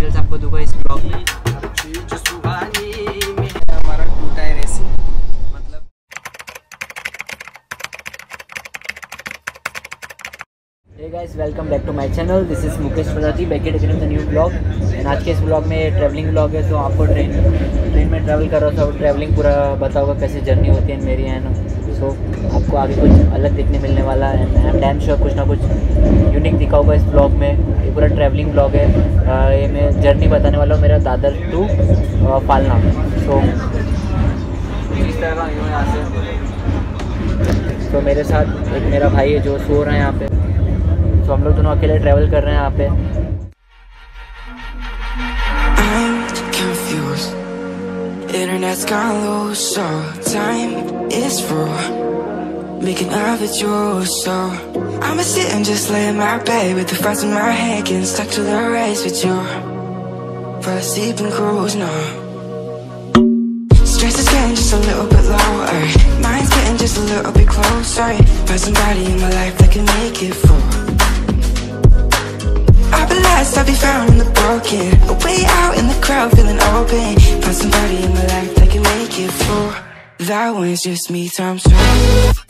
Details आपको दूँगा इस ब्लॉग में। Guys welcome back to my channel this is Mukesh Prajapati back at again the new blog and आज के इस ब्लॉग में ट्रैवलिंग ब्लॉग है तो आपको ट्रेन ट्रेन में ट्रैवल कर रहा था ट्रैवलिंग पूरा बताऊँगा कैसे जर्नी होती है मेरी एंड सो आपको आगे कुछ अलग देखने मिलने वाला है and I am damn sure कुछ ना कुछ यूनिक दिखा इस ब्लॉग में। ये पूरा ट्रैवलिंग ब्लॉग है। अ, ये मैं जर्नी बताने वाला हूँ मेरा दादर टू फालना। सो से तो मेरे साथ एक मेरा भाई है जो सो रहा है यहाँ पे। तो हम लोग दोनों अकेले ट्रैवल कर रहे हैं यहाँ पे। Internet's gone low, so time is raw. Making love with you, so I'ma sit and just lay in my bed with the thoughts in my head, getting stuck to the race with you. For a sleeping cruise, no. Stress is getting just a little bit lower. Mind's getting just a little bit closer. Find somebody in my life that can make it for. I'll be lost, I'll be found in the broken A way out in the crowd, feeling open Find somebody in my life that can make it for That one's just me times two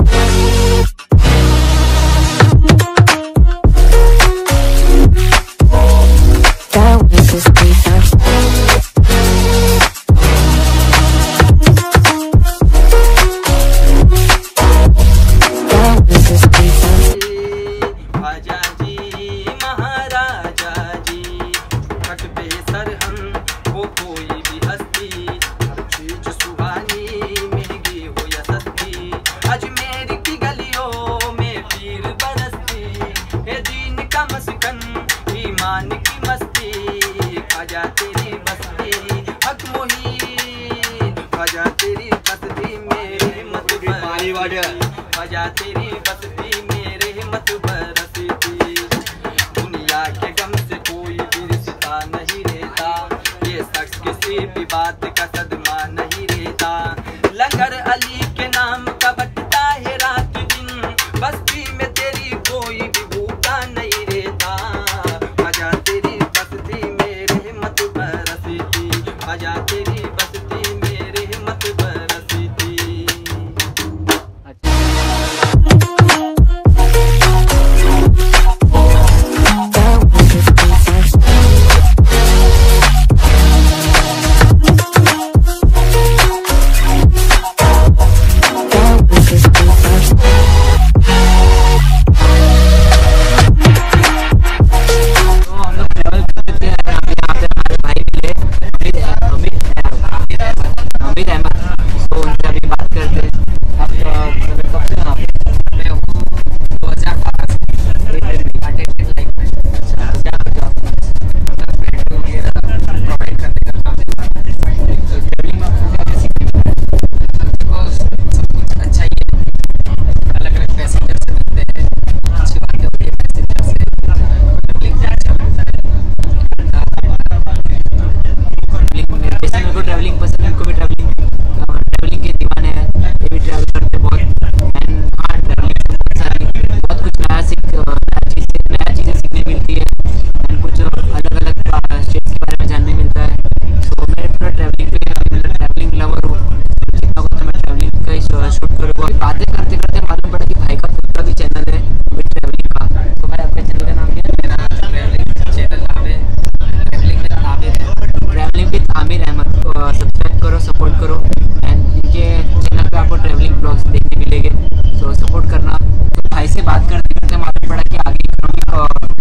बात करते करते मालूम पड़ा कि आगे economic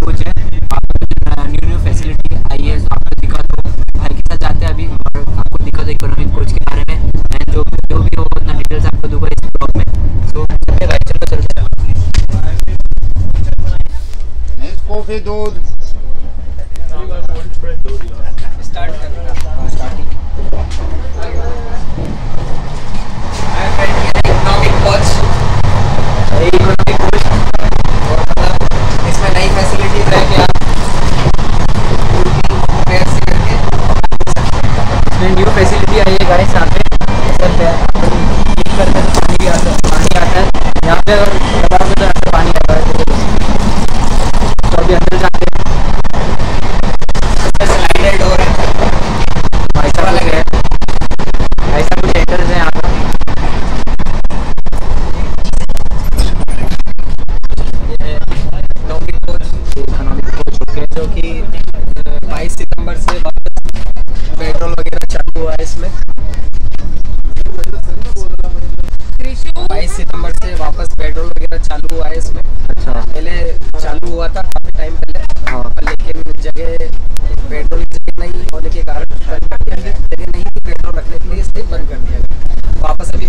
coach है। आपको new new facility आई है आपको दिखा दो। भाई के साथ जाते हैं अभी, और आपको दिखा दो इकोनॉमिक कोच के बारे में। एंड जो जो भी हो उतना डिटेल्स आपको दूँगा इस ब्लॉग में। सो चलिए भाई, चलो चलते हैं नेस्कॉफी दूध। बंद कर दिया गया। वापस अभी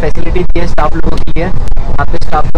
फैसिलिटी दी है स्टाफ लोगों की है। यहाँ पे staff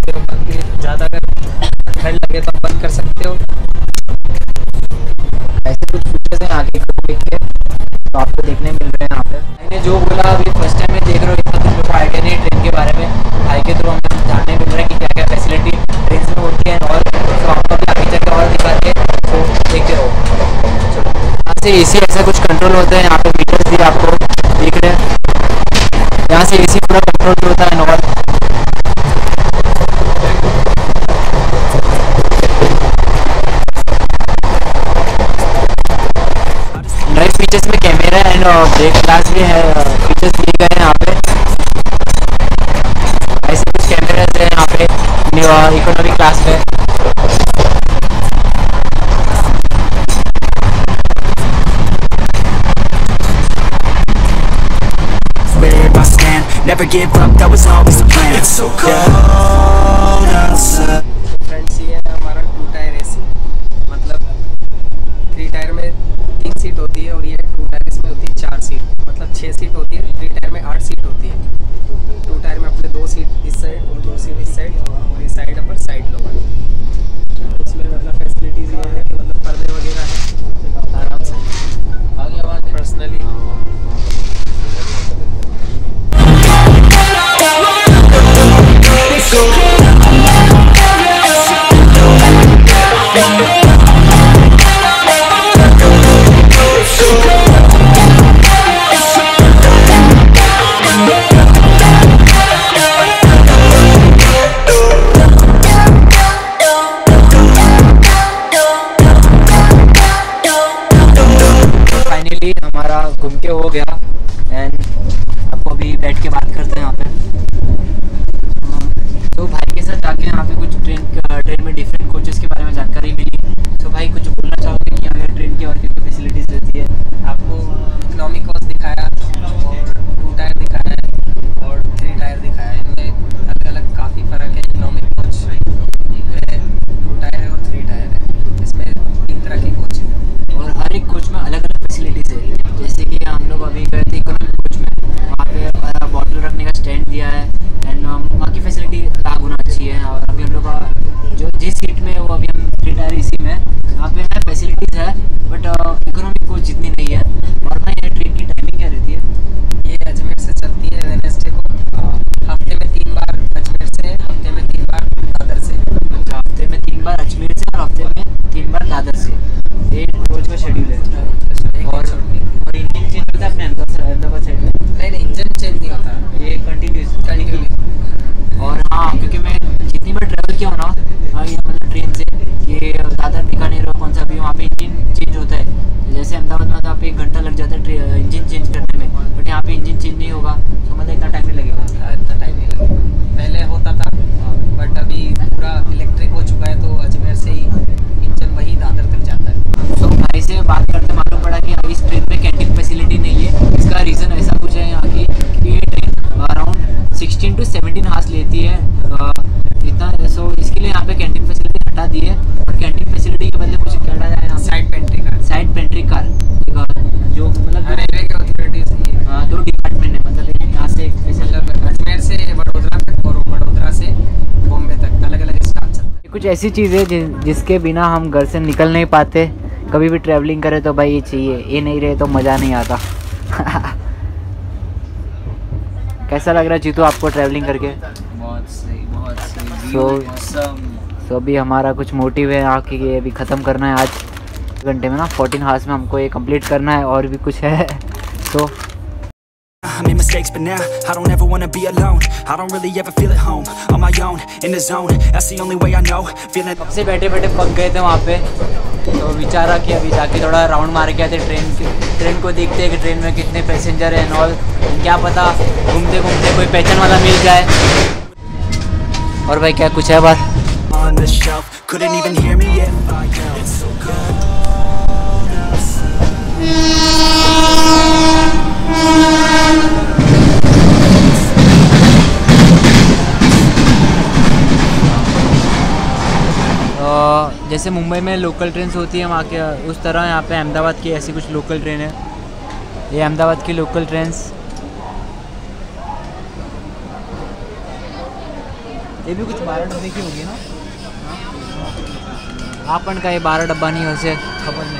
सकते हो बंद ज़्यादा अगर ठंड लगे तो बंद कर सकते हो। ऐसे कुछ फीचर्स हैं आगे को देख के तो आपको देखने मिल रहे हैं यहाँ पे मैंने जो बोला अभी फ़र्स्ट टाइम में देख रहे हो इतना तो मेरे आइडिया नहीं ट्रेन के बारे में भाई के थ्रू हमें जानने मिल रहा है कि क्या क्या फैसिलिटी ट्रेन में होती है और तो आपको भी आगे जाकर और दिखाते हैं तो देखते रहो। यहाँ से ए ऐसा कुछ कंट्रोल होता है यहाँ पे मीटर्स भी आपको देख रहे हैं। यहाँ से ए सी पूरा कंट्रोल होता है और एंड ब्रेक ग्लास भी है फीचर्स दिए गए हैं यहाँ पे ऐसे कुछ कैमराज है यहाँ पे economic class stand Never give up, that was always the plan It's so cold yeah. outside घूम के हो गया। एंड आपको अभी बैठ के बात करते हैं यहाँ पे। ऐसी चीज़ है जि, जिसके बिना हम घर से निकल नहीं पाते। कभी भी ट्रैवलिंग करें तो भाई ये चाहिए ये नहीं रहे तो मज़ा नहीं आता। कैसा लग रहा है जीतू आपको ट्रैवलिंग करके? बहुत सही बहुत सही। So- मौसम तो अभी हमारा कुछ मोटिव है आके ये अभी ख़त्म करना है आज। घंटे में ना फोर्टीन हार्स में हमको ये कंप्लीट करना है और भी कुछ है। तो I made mistakes, but now I don't ever wanna be alone. I don't really ever feel at home. On my own, in the zone. That's the only way I know. Feeling कब से बैठे बैठे पक गए थे वहाँ पे तो विचारा कि अभी जाके थोड़ा राउंड मार के आते ट्रेन के ट्रेन को देखते हैं कि ट्रेन में कितने पैसेंजर हैं और क्या पता घूमते घूमते कोई पहचान वाला मिल जाए और भाई क्या कुछ है बार जैसे मुंबई में लोकल ट्रेन होती है, वहाँ के, उस तरह यहाँ पे अहमदाबाद की ऐसी कुछ लोकल ट्रेन है। ये अहमदाबाद की लोकल ट्रेन ये भी कुछ बारह डब्बे की होगी ना? आपन का ये बारह डब्बा नहीं, वैसे खबर नहीं।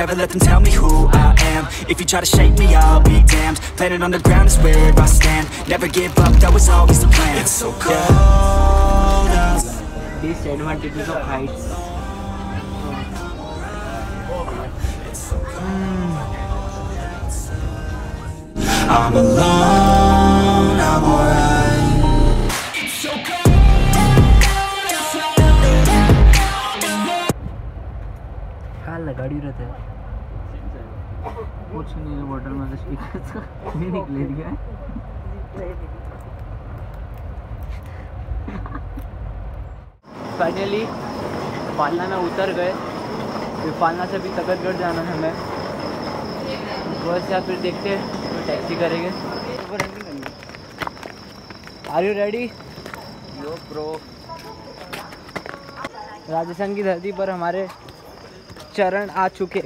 never let them tell me who I am. If you try to shake me, I'll be damned. Planet on the ground is where I stand. Never give up, that was always the plan. It's so cold outside. disadvantages of heights I'm alone, है bottle में speaker नहीं निकले दिया finally Falna में उतर गए। फिर फालना से भी तकतगढ़ जाना है हमें। बस या फिर देखते हैं तो टैक्सी करेंगे। Are you ready yo pro Rajasthan की धरती पर हमारे चरण आ चुके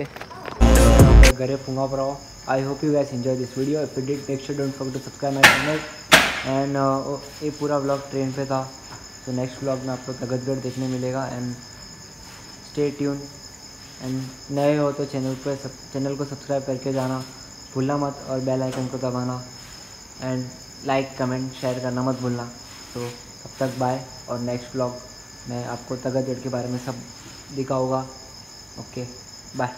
घरे पुंगा पर I hope you guys enjoy this video if you did make sure don't forget to subscribe my channel and ये पूरा व्लॉग ट्रेन पे था। तो नेक्स्ट व्लॉग में आपको तगतगढ़ देखने मिलेगा। एंड स्टे ट्यून एंड नए हो तो चैनल पर चैनल को सब्सक्राइब करके जाना। भूलना मत और बेल आइकन को दबाना। एंड लाइक कमेंट शेयर करना मत भूलना। तो तब तक बाय और नेक्स्ट व्लॉग मैं आपको तगतगढ़ के बारे में सब दिखाऊँगा। Okay bye